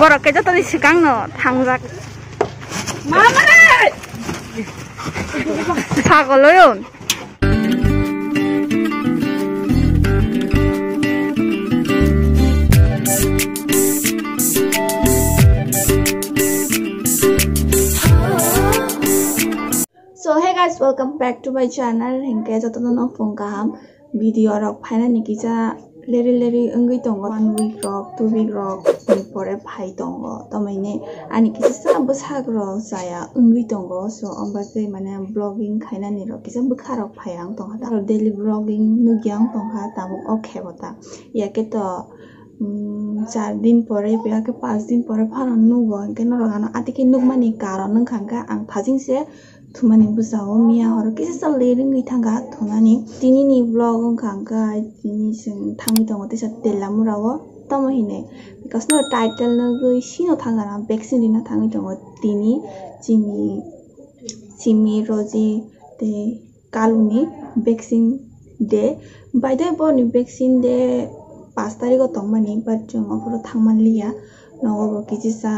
borokke jotoni sikangno tangjak পাগলয়ন So hey guys, welcome back to my channel. Hingke jotono no phone kaham video rok phaina niki ja leri leri ongoi tongo one week rok two week rok ni pore phai tongo tomaine ani kisi sa bwsak rok jaya ongoi tongo so amba tei mane vlogging khaina ni rok kisa bwkha rok phai ang tongha ta daily vlogging nugyang tongha tamo ok hebota yake to চার দিন পরে বেয়াকে পাঁচ দিন পরে Fanon নুগো NK নরগানো আতিকে নুগমানি কারণ নংখাঙ্কা আং ফাজিংসে tumaning busao mia hor kisa lering ngi tanga tonani dini ni vlog kang ka dini sing tangi dong te sat de lamura wo tomo hine because no title no go shino tanga ram vaccine na tangi dong dini jini simi roji de kaluni vaccine de by the bo ni vaccine de পাঁচ তারিখও তংমানি but জং অপর থাংমান লিয়া নগর কিজিসা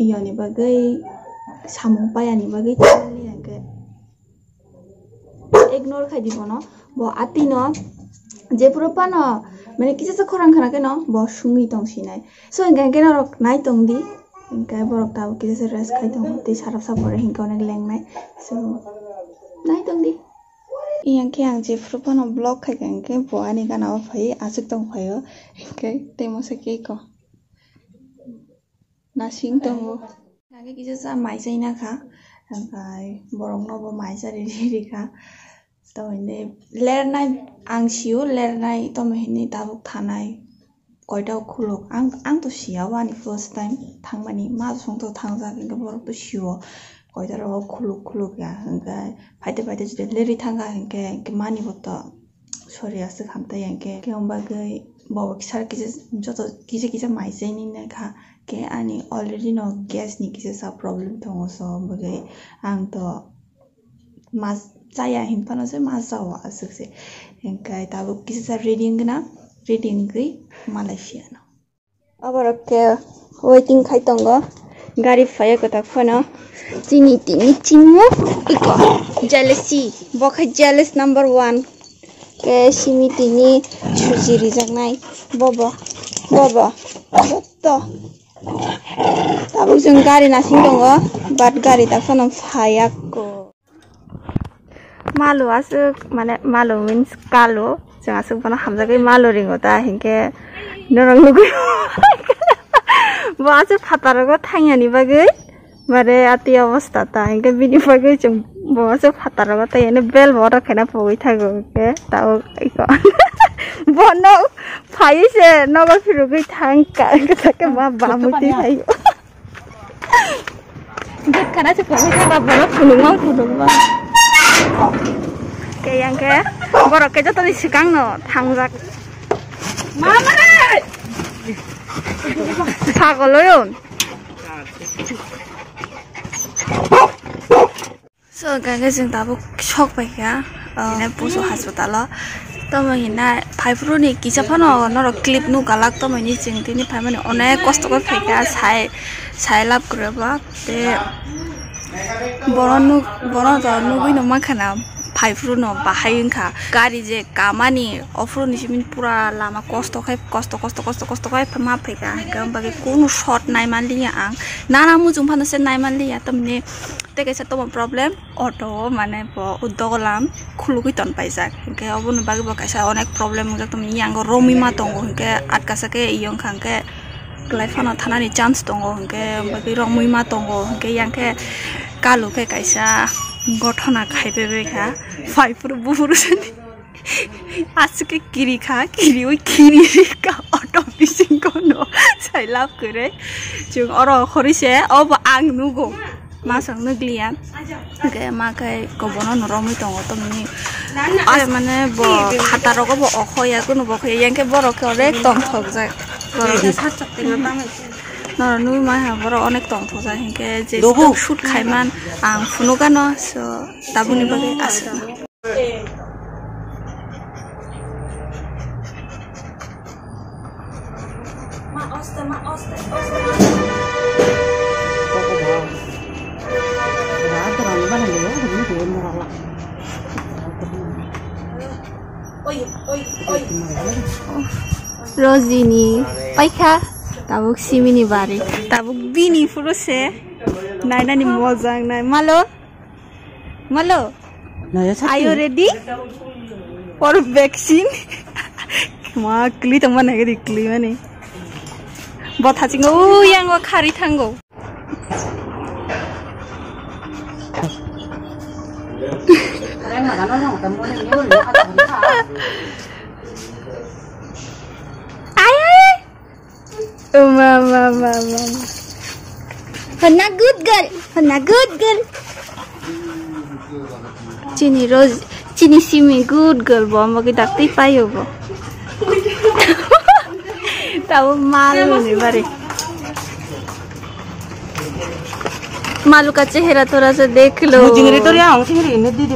이연이 박의 ꯁꯥꯃꯨ ꯄꯥꯌꯥꯅꯤ ꯕꯒꯤ ꯆꯥꯂꯤ ꯌꯥꯡꯀꯦ ignore খাই দিব ন ব আতি ন যে পুরো পান মানে কিছু তো খরাং খানা কেন ব সুঙ্গি তং সিনাই সো ইঙ্কা কেন রক নাই তং দি ইঙ্কা বরক তাও কিছু রেস্ট খাই তং তে সারাপ সাপরে হিঙ্কা অনেক ল্যাং নাই সো নাই তং দি ইয়াংকে আং যে পুরো পান ব্লগ খাই গাংকে ব আনি গানাও ফাই আসুক তং ফাইও ইঙ্কা তেমো সে কে ক নাসিং তং आगे गिजे जा माइसाय नाखा ओमफ्राय बरंनावबो माइसारि रिरिखा तहैनै लेरनाय आं सियो लेरनाय तमहैनै दाबुक थानाय गयदाव खुलुक आं आंथ' सियावानि फार्स्ट टाइम थांबानि माजोंथ' थांजागोनखौ बरंथ' सियो गयदाराव खुलुक खुलुकया ओमफ्राय फायदे फायदे जुदि लेरि थांगा हेंखे मानिबोथ' सरियासो खामताय हेंखे होमबा गै बबो सार गिजे जत गिजे गिजे माइसायनिनो खा ओके आनी ऑलरेडी न्हू गॅस लिकेज आसा प्रोब्लम थंग असो बोले हांग तो मास जाया हिंपान असो मास जावो आसुसे हेंकां ताबो किस आसा रिडींग ना रिडींगय मालाशियान আবার ওকে ওই তিন খাইতঙ্গ গাড়ি ফাইয়া কথা ফোন চিনি তিনি চিনু ইকো জ্যালেসি বখাই জ্যালেস নাম্বার ওয়ান কে সিমি তিনি সুজি রিজাক নাই বব বব যত tabuk jeng gari nasing dongo bat gari tak sonong sayak ko malu asuk mana malu means kalu jeng asuk bono hamza ke malu ringo ta hingke norong lugu bo asuk fatar ko thangya ni bagai bare ati obostha ta hingke bini bagai jeng bo asuk fatar ko ta yene bel boro khena pogoi thago ke tao iko bono pai se no ke ma ba mu ti hai yo ge kana se pai se ba bono phulu ma yang ke boro ke jo tadi sikang no thang jak ma ma re so ga ge sing ta bu ya ne bu so hospital la তাৰমানে ভাইফুটো নি কি চাফা নহয় clip no গালাক তাৰমানে চিং তিনি ভাই মানে অনেক কষ্টকৰ ফেকা চাই চাই লাভ কৰিব বৰণ বৰণ জনো বুলি নমা খানা लाभ ग्रोबा ते बरनु बरन नुगैनो माखाना फाइफ्रुनो बाहायनखा गारि जे कामानि अफ्रुनि सिमिन पुरा लामा कस्त'खाय कस्त' कस्त' कस्त' कस्त'खाय मा फैगा होमबागे कुनु शर्ट नायमानलिया आं नाना मुजुं फानोसे नायमानलिया तमने तेकाइसा तम प्रब्लेम अटो माने ब उद्दगलाम खुलुगै तन पाइजाक हिंके अबुनु बागे बकाइसा अनेक प्रब्लेम मुजाक तमनि यांगो रमिमा दंगो हिंके आटकासाके इयंखांके ग्लाइफानो थानानि चान्स दंगो हिंके ओमबागे रमिमा दंगो हिंके यांके कालुके काइसा গঠনা খাইবে বেখা ফাইপুর বুহুরুছনি আজকে কিরি খা কিরি, ওই কিরি কা অটো পিসিং কোন সাইলাভ করে। চুং অর খরিছে অব আং নুগো। মাছক নুগলিয়া। গে মাকে কবন নরমই দङ তুমি আই মানে ব হাতার গব অখয়া কোন বখয়া। ইয়াকে বরকে অনেক তং থক যায় বরকে সাত চাকতে না নুই মই হাঁহৰ অনেক তহঁত সজা সেনেকে যে চুট খাই ইমান আং ফুনুকা ন তাবো নিবলৈ আছে ৰজিনী পাইখা tabuk simini bari tabuk bini furu se nai nani mojang nai malo malo are you ready for vaccine ma kli tama nage dikli mane botha chingo u yang wa khari thango ma ma ma. Hana good girl. Hana good girl. Chini Rose, Chini Simi good girl. Bo magi dakti payo bo. Tahu malu nih bari. Malu का चेहरा थोड़ा सा देख लो जिंगरी तो यहाँ जिंगरी ने दीदी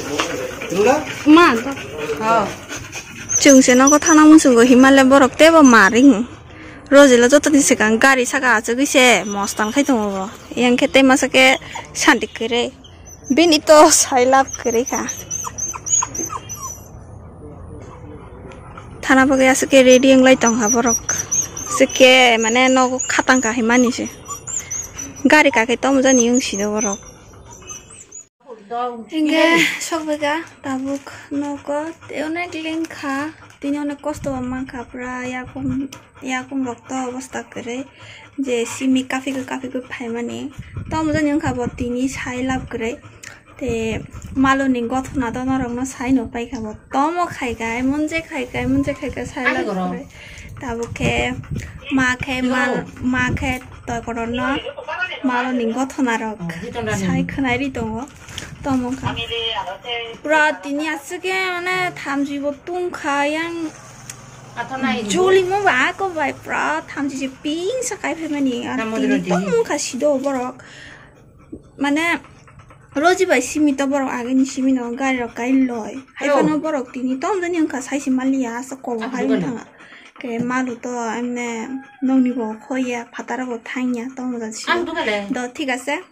Ma. Chung seno ko thana musung go himalaya borok te ba maring. Rozela joto ni sekan gari saka achu gise mostan khai tongo. Yang khete masake shanti kere. Bin itu sailap kere ka. থানা পাকে আজকে ready এংলাই টং হাবরক সেকে মানে ন খাতাং কাহি মানিছে গাড়ি কাকে তো মজা নিয়ং সিদো বরক এঙ্গে সবাইকা তাবুক নক অনেক লেংখা তিনি অনেক কষ্ট মাংখা প্রা ইয়াকুম ইয়াকুম রক্ত অবস্থা করে যে সিমি কাফিকে কাফিকে ফাইমানি তো মজা নিয়ং খাব তিনি সাই লাভ করে। তে মালনি গথনা দনরং সাই নপাই খাব। তম খাইগাই মনজে খাইগাই মনজে খাইগাই সাই লাভ করে। তাবুকে মা খাই মাল মা খাই তয় করন মালনি গথনা rock Sai খনাইরি দङ 넘어가. Bradinha segana, tamji botum kayang. Julie mo ba ako ba, bro? Tamji si ping sa kay pemani. Dito mo kasi do, bro. Mana, 로지 바이 심이 떠버럭 아그니 심이 너가리럭 가일로이 하이파노 버럭 디니 똥더니 응가 사이시 말리야 썩고 하이탕아 그래 마루도 암네 농리고 코이야 바다라고 타이냐 똥더지 너 티가세?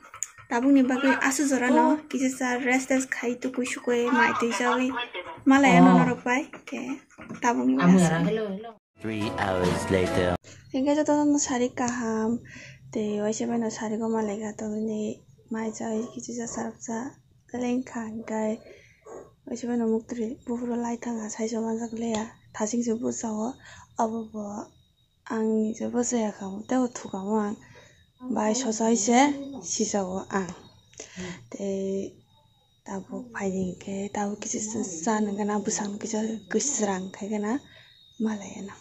তো ni ছিল asu তাবুংনি বাকি আসু জরা ন কিছু সা রেস্ট রেস্ট খাই তো কুইসু কই মাই তুই যাবি মালায়া ননরক পাই কে তাবুংনি Three hours later. Hingga jatuh nonton sari kaham, te waisi main sari ko malega to ini mai jai kici ja sarap ja kaleng kang gai waisi main muk tri bufuro lai tanga sai so man sak leya thasing se bu sawo abo bo ang ni se bo se ya kam te o thu 마셔서 이제 시작을 안. 네, 나보 파이닝 게 나보 기지 쓰는 거나 부산 그저 그스랑 그거나 말해나.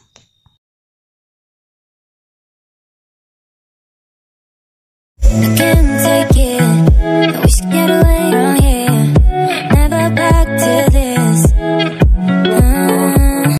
I can't take it. I wish I could.